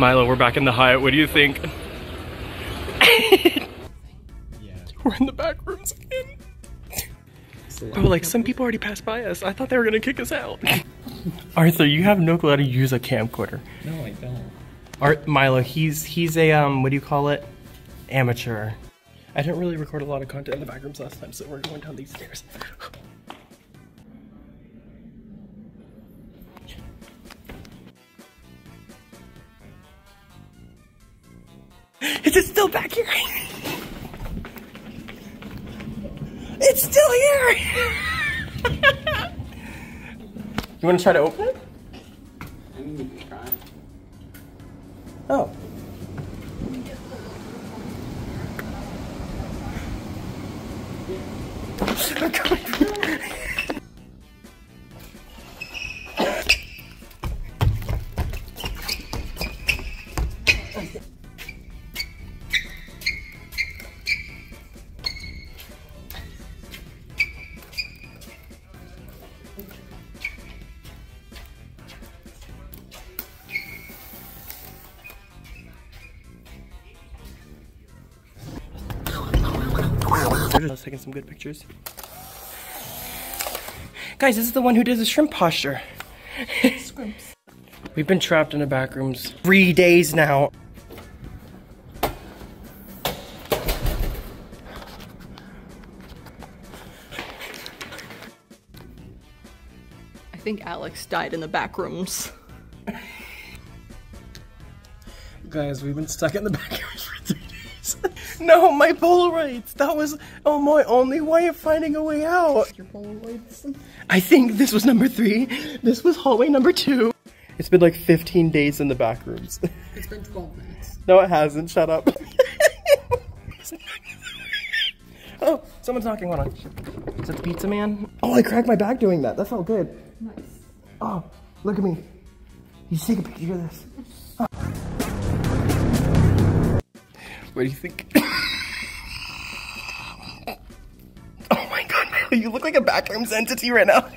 Milo, we're back in the Hyatt. What do you think? We're in the back rooms again. Oh, like some people already passed by us. I thought they were gonna kick us out. Arthur, you have no clue how to use a camcorder. No, I don't. Art Milo, he's he's a um what do you call it? Amateur. I didn't really record a lot of content in the back rooms last time, so we're going down these stairs. Is it still back here? It's still here! you wanna try to open it? I mean, you can try. Oh. I was taking some good pictures. Guys, this is the one who did the shrimp posture. We've been trapped in the back rooms three days now. Think Alex died in the back rooms. Guys, we've been stuck in the back rooms for three days. no, my Polaroids. That was oh my only way of finding a way out. Your Polaroids. I think this was number three. This was hallway number two. It's been like 15 days in the back rooms. It's been 12 minutes. No, it hasn't. Shut up. oh, someone's knocking. Hold on. Is that the pizza man? Oh, I cracked my back doing that. That felt good. Nice. Oh, look at me. You take a picture of this. Oh. What do you think? oh my god, Miley, you look like a backrooms entity right now.